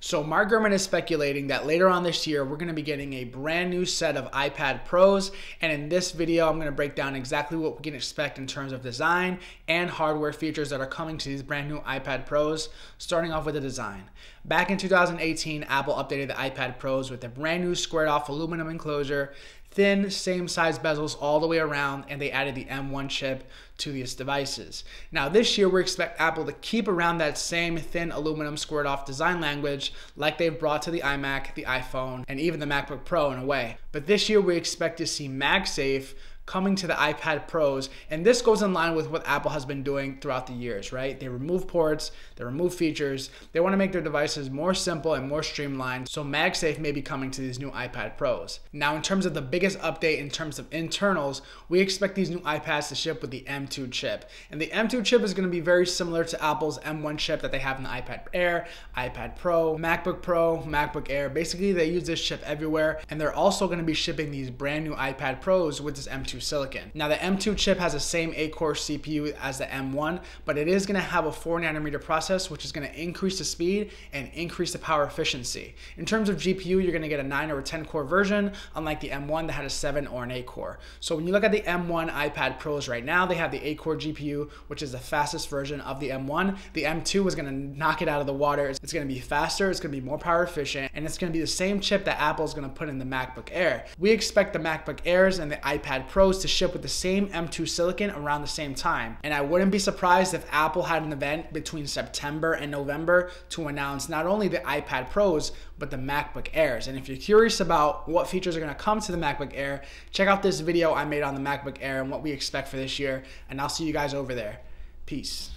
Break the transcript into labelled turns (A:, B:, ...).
A: So Mark Gurman is speculating that later on this year, we're going to be getting a brand new set of iPad Pros. And in this video, I'm going to break down exactly what we can expect in terms of design and hardware features that are coming to these brand new iPad Pros, starting off with the design. Back in 2018, Apple updated the iPad Pros with a brand new squared off aluminum enclosure thin, same size bezels all the way around, and they added the M1 chip to these devices. Now, this year, we expect Apple to keep around that same thin aluminum squared off design language like they've brought to the iMac, the iPhone, and even the MacBook Pro in a way. But this year, we expect to see MagSafe coming to the iPad Pros. And this goes in line with what Apple has been doing throughout the years, right? They remove ports, they remove features. They want to make their devices more simple and more streamlined. So MagSafe may be coming to these new iPad Pros. Now, in terms of the biggest update in terms of internals, we expect these new iPads to ship with the M2 chip. And the M2 chip is going to be very similar to Apple's M1 chip that they have in the iPad Air, iPad Pro, MacBook Pro, MacBook Air. Basically, they use this chip everywhere. And they're also going to be shipping these brand new iPad Pros with this M2 silicon. Now the M2 chip has the same 8-core CPU as the M1, but it is going to have a 4 nanometer process, which is going to increase the speed and increase the power efficiency. In terms of GPU, you're going to get a 9 or a 10 core version, unlike the M1 that had a 7 or an 8 core. So when you look at the M1 iPad Pros right now, they have the 8 core GPU, which is the fastest version of the M1. The M2 is going to knock it out of the water. It's going to be faster, it's going to be more power efficient, and it's going to be the same chip that Apple is going to put in the MacBook Air. We expect the MacBook Airs and the iPad Pros to ship with the same M2 silicon around the same time. And I wouldn't be surprised if Apple had an event between September and November to announce not only the iPad Pros, but the MacBook Airs. And if you're curious about what features are gonna come to the MacBook Air, check out this video I made on the MacBook Air and what we expect for this year. And I'll see you guys over there. Peace.